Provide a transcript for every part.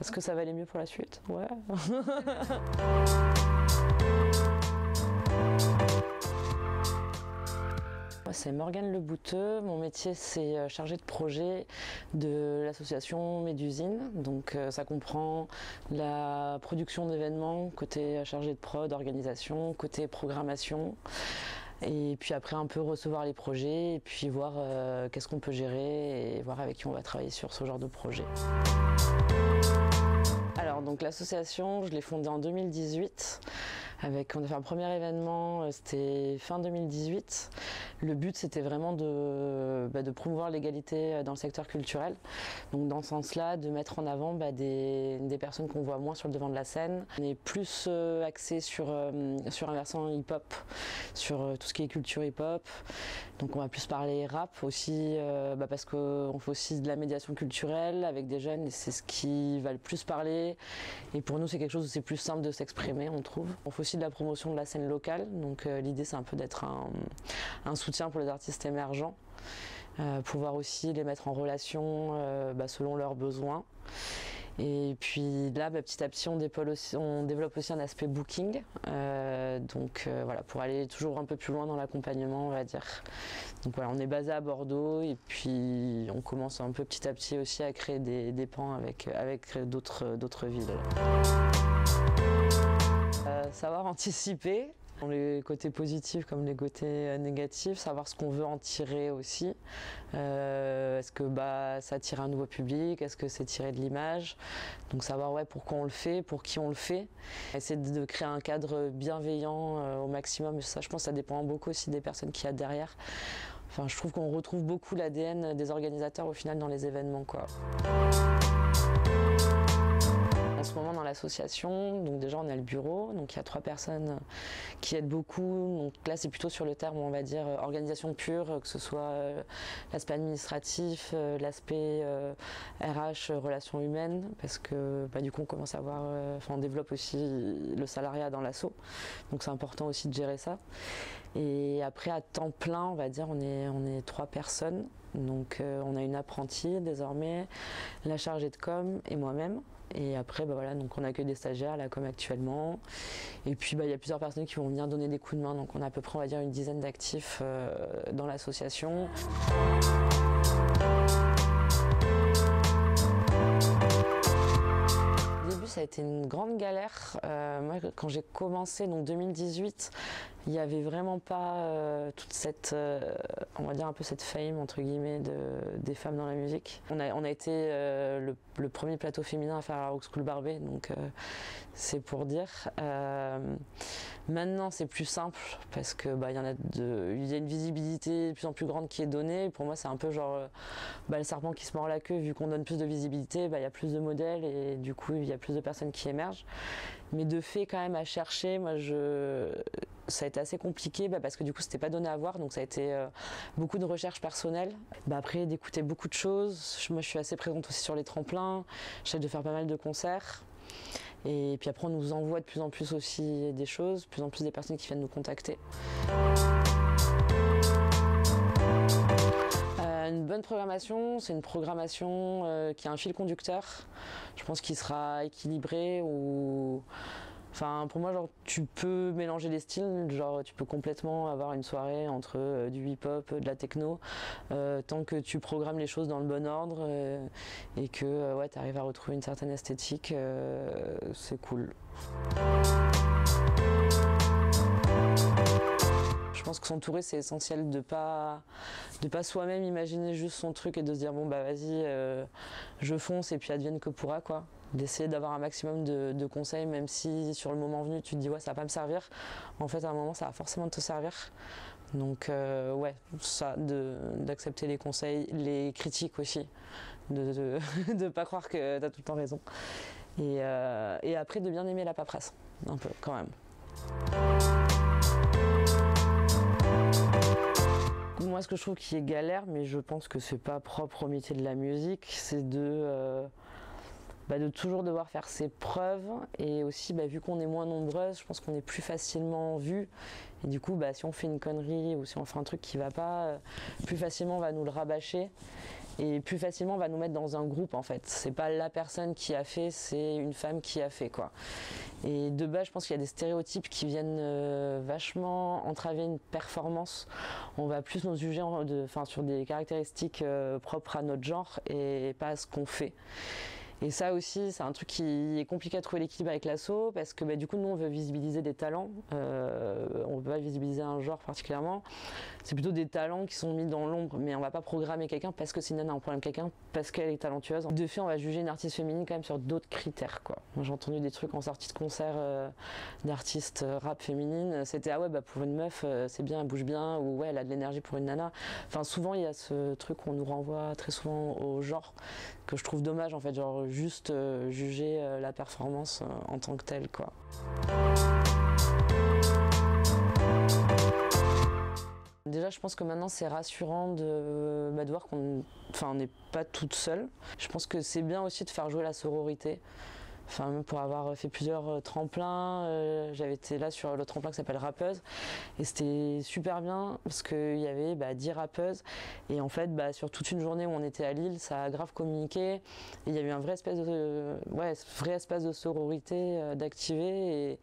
Est-ce que ça va aller mieux pour la suite Ouais. C'est Morgane Lebouteux. Mon métier, c'est euh, chargé de projet de l'association Médusine. Donc, euh, ça comprend la production d'événements, côté euh, chargé de prod, organisation, côté programmation. Et puis après, un peu recevoir les projets et puis voir qu'est-ce qu'on peut gérer et voir avec qui on va travailler sur ce genre de projet. Alors, donc l'association, je l'ai fondée en 2018. Avec, on a fait un premier événement, c'était fin 2018. Le but, c'était vraiment de, bah, promouvoir l'égalité dans le secteur culturel. Donc, dans ce sens-là, de mettre en avant bah, des, personnes qu'on voit moins sur le devant de la scène. On est plus euh, axé sur, euh, sur un versant hip-hop, sur euh, tout ce qui est culture hip-hop. Donc, on va plus parler rap aussi, euh, bah, parce qu'on fait aussi de la médiation culturelle avec des jeunes et c'est ce qui va le plus parler. Et pour nous, c'est quelque chose où c'est plus simple de s'exprimer, on trouve. Aussi de la promotion de la scène locale. Donc, l'idée, c'est un peu d'être un, soutien pour les artistes émergents, euh, pouvoir aussi les mettre en relation euh, bah, selon leurs besoins. Et puis là, bah, petit à petit, on, aussi, on, développe aussi un aspect booking, euh, donc euh, voilà, pour aller toujours un peu plus loin dans l'accompagnement, on va dire. Donc voilà, on est basé à Bordeaux et puis on commence un peu petit à petit aussi à créer des, pans avec d'autres villes. Savoir anticiper, les côtés positifs comme les côtés euh, négatifs, savoir ce qu'on veut en tirer aussi. Euh, est-ce que bah, ça tire un nouveau public? Est-ce que c'est tirer de l'image? Donc savoir ouais, pourquoi on le fait, pour qui on le fait. Essayer de créer un cadre bienveillant euh, au maximum. Ça, je pense que ça dépend beaucoup aussi des personnes qu'il y a derrière. Enfin, je trouve qu'on retrouve beaucoup l'ADN des organisateurs au final dans les événements. Quoi ce moment dans l'association. Donc déjà on a le bureau, donc il y a trois personnes qui aident beaucoup. Donc là c'est plutôt sur le terme on va dire organisation pure, que ce soit euh, l'aspect administratif, euh, l'aspect RH, euh, relations humaines, parce que bah, du coup on commence à voir, enfin on développe aussi le salariat dans l'assaut. Donc c'est important aussi de gérer ça. Et après à temps plein on va dire on est, on est trois personnes. Donc on a une apprentie désormais, la chargée de com et moi-même. Et après, bah voilà, donc on accueille des stagiaires là comme actuellement. Et puis bah, il y a plusieurs personnes qui vont venir donner des coups de main. Donc on a à peu près on va dire une dizaine d'actifs euh, dans l'association. Au début ça a été une grande galère. Euh, moi quand j'ai commencé donc 2018, il n'y avait vraiment pas euh, toute cette, euh, on va dire un peu cette fame entre guillemets de, des femmes dans la musique. On a, été euh, le, premier plateau féminin à faire la Rock School Barbie, donc c'est pour dire. maintenant c'est plus simple parce que bah, y a une visibilité de plus en plus grande qui est donnée. Pour moi c'est un peu genre bah, le serpent qui se mord la queue vu qu'on donne plus de visibilité, bah, il y a plus de modèles et du coup il y a plus de personnes qui émergent. Mais de fait quand même à chercher, moi je ça a été assez compliqué bah, parce que du coup c'était pas donné à voir donc ça a été euh, beaucoup de recherche personnelle bah, après d'écouter beaucoup de choses. Moi je suis assez présente aussi sur les tremplins. J'essaie de faire pas mal de concerts. Et puis après on nous envoie de plus en plus aussi des choses de plus en plus des personnes qui viennent nous contacter une bonne programmation, c'est une programmation euh, qui a un fil conducteur. Je pense qu'il sera équilibré ou pour moi, genre, tu peux mélanger les styles, genre, tu peux complètement avoir une soirée entre euh, du hip-hop, de la techno, euh, tant que tu programmes les choses dans le bon ordre et que tu arrives à retrouver une certaine esthétique, c'est cool. Que s'entourer c'est essentiel de pas de pas soi-même imaginer juste son truc et de se dire bon bah vas-y je fonce et puis advienne que pourra quoi d'essayer d'avoir un maximum de, conseils, même si sur le moment venu tu te dis ouais ça va pas me servir. En fait à un moment ça va forcément te servir. Donc euh, ouais, ça, d'accepter les conseils, les critiques aussi, de ne pas croire que tu as tout le temps raison. Et, euh, et après de bien aimer la paperasse, un peu quand même. Moi, ce que je trouve qui est galère, mais je pense que c'est pas propre au métier de la musique, c'est de euh, bah, de toujours devoir faire ses preuves. Et aussi bah, vu qu'on est moins nombreuses, je pense qu'on est plus facilement vu et du coup bah, si on fait une connerie ou si on fait un truc qui va pas, euh, plus facilement on va nous le rabâcher et plus facilement on va nous mettre dans un groupe en fait. C'est pas la personne qui a fait, c'est une femme qui a fait quoi. Et de base, je pense qu'il y a des stéréotypes qui viennent euh, vachement entraver une performance. On va plus nous juger de, sur des caractéristiques euh, propres à notre genre et pas à ce qu'on fait. Et ça aussi, c'est un truc qui est compliqué à trouver l'équilibre avec l'assaut parce que bah, du coup, nous, on veut visibiliser des talents. Euh, on ne veut pas visibiliser un genre particulièrement. C'est plutôt des talents qui sont mis dans l'ombre, mais on va pas programmer quelqu'un parce que une nana un problème quelqu'un parce qu'elle est talentueuse. De fait, on va juger une artiste féminine quand même sur d'autres critères. Quoi. J'ai entendu des trucs en sortie de concert euh, d'artistes euh, rap féminines. C'était ah ouais, bah pour une meuf, c'est bien, elle bouge bien, ou ouais, elle a de l'énergie pour une nana. Enfin, souvent, il y a ce truc qu'on nous renvoie très souvent au genre que je trouve dommage en fait. Juste euh, juger euh, la performance euh, en tant que telle quoi. Déjà, je pense que maintenant c'est rassurant de, bah, de voir qu'on n'est pas toute seule. Je pense que c'est bien aussi de faire jouer la sororité. Enfin, pour avoir fait plusieurs euh, tremplins, euh, j'avais été là sur le tremplin qui s'appelle Rappeuse. Et c'était super bien parce qu'il y avait bah, 10 rappeuses. Et en fait bah, sur toute une journée où on était à Lille ça a grave communiqué. Il y a eu un vrai espace de sororité euh, d'activer.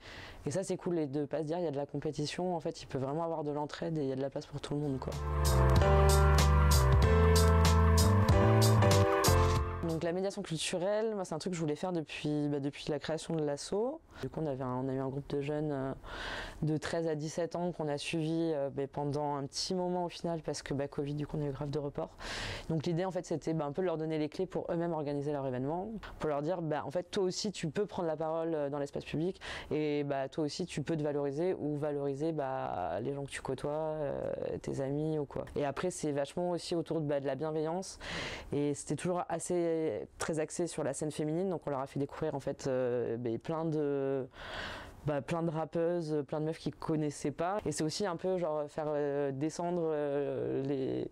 Et, ça c'est cool. Et de pas se dire il y a de la compétition en fait il peut vraiment avoir de l'entraide et il y a de la place pour tout le monde. Donc la médiation culturelle, moi c'est un truc que je voulais faire depuis, bah, depuis la création de l'assaut. Du coup on, avait on a eu un groupe de jeunes euh, de 13 à 17 ans qu'on a suivi euh, bah, pendant un petit moment au final parce que bah, Covid du coup on a eu grave de report. Donc l'idée en fait c'était un peu de leur donner les clés pour eux-mêmes organiser leur événement, pour leur dire en fait toi aussi tu peux prendre la parole euh, dans l'espace public et toi aussi tu peux te valoriser ou valoriser les gens que tu côtoies, tes amis ou quoi. Et après c'est vachement aussi autour de, la bienveillance et c'était toujours assez très axé sur la scène féminine, donc on leur a fait découvrir en fait ben, plein de bah, plein de rappeuses, plein de meufs qu'ils connaissaient pas. Et c'est aussi un peu genre faire euh, descendre euh, les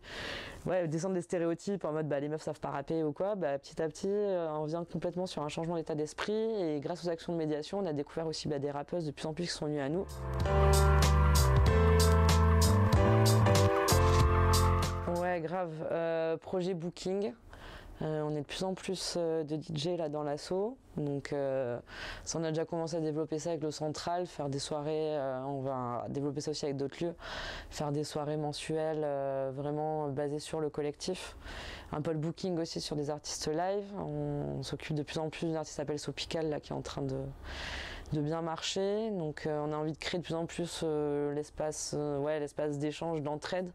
ouais, descendre des stéréotypes en mode bah, les meufs savent pas rapper ou quoi. Bah, petit à petit, on vient complètement sur un changement d'état d'esprit et grâce aux actions de médiation, on a découvert aussi bah, des rappeuses de plus en plus qui sont venues à nous. Ouais, grave. projet Booking. Euh, on est de plus en plus euh, de DJ dans l'assaut. Donc euh, on a déjà commencé à développer ça avec le central, faire des soirées, on va développer ça aussi avec d'autres lieux, faire des soirées mensuelles vraiment basées sur le collectif. Un peu le booking aussi sur des artistes live. On, s'occupe de plus en plus d'un artiste qui s'appelle Sopical là qui est en train de de bien marcher. Donc euh, on a envie de créer de plus en plus euh, l'espace euh, l'espace d'échange, d'entraide,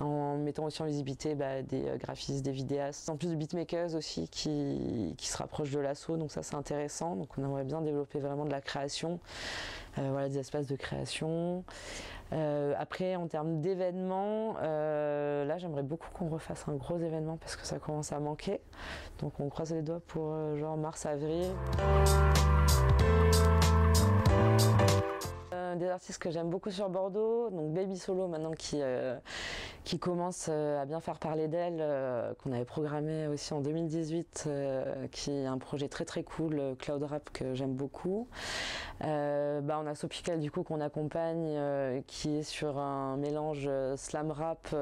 en mettant aussi en visibilité bah, des graphistes, des vidéastes, en plus de beatmakers aussi qui, qui se rapprochent de l'assaut, donc ça c'est intéressant. Donc on aimerait bien développer vraiment de la création, voilà, des espaces de création. après, en termes d'événements, là j'aimerais beaucoup qu'on refasse un gros événement parce que ça commence à manquer. Donc on croise les doigts pour genre mars-avril des artistes que j'aime beaucoup sur Bordeaux, donc Baby Solo maintenant qui, euh, qui commence euh, à bien faire parler d'elle, euh, qu'on avait programmé aussi en 2018, qui est un projet très très cool, Cloud Rap que j'aime beaucoup. Bah, on a Sopical du coup qu'on accompagne, qui est sur un mélange slam rap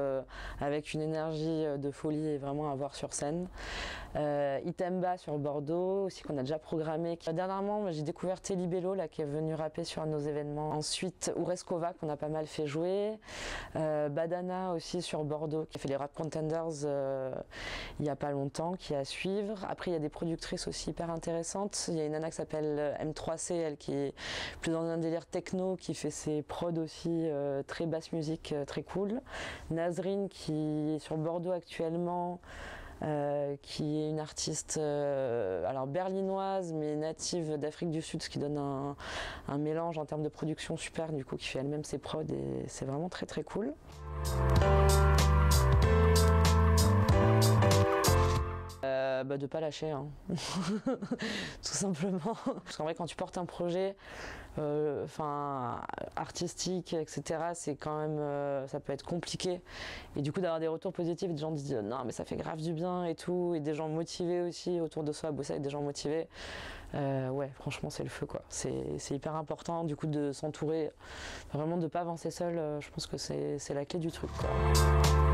avec une énergie de folie et vraiment à voir sur scène. Itemba sur Bordeaux aussi qu'on a déjà programmé. Dernièrement j'ai découvert Telly Bello là qui est venu rapper sur nos événements Ensuite, Ureskova, qu'on a pas mal fait jouer. Euh, Badana aussi sur Bordeaux, qui a fait les Rap Contenders euh, il n'y a pas longtemps, qui est à suivre. Après, il y a des productrices aussi hyper intéressantes. Il y a une nana qui s'appelle euh, M3C, elle qui est plus dans un délire techno, qui fait ses prods aussi très basse musique, très cool. Nazrine, qui est sur Bordeaux actuellement. Euh, qui est une artiste euh, alors berlinoise mais native d'Afrique du Sud, ce qui donne un, un, mélange en termes de production super, du coup qui fait elle-même ses prods et c'est vraiment très très cool. Bah, de pas lâcher, hein. tout simplement. Parce qu'en vrai, quand tu portes un projet, euh, enfin artistique, etc., c'est quand même, euh, ça peut être compliqué. Et du coup, d'avoir des retours positifs, des gens disent non, mais ça fait grave du bien et tout, et des gens motivés aussi autour de soi, bosser avec des gens motivés. ouais, franchement, c'est le feu, quoi. C'est hyper important, du coup, de s'entourer, vraiment de pas avancer seul. je pense que c'est la clé du truc, quoi.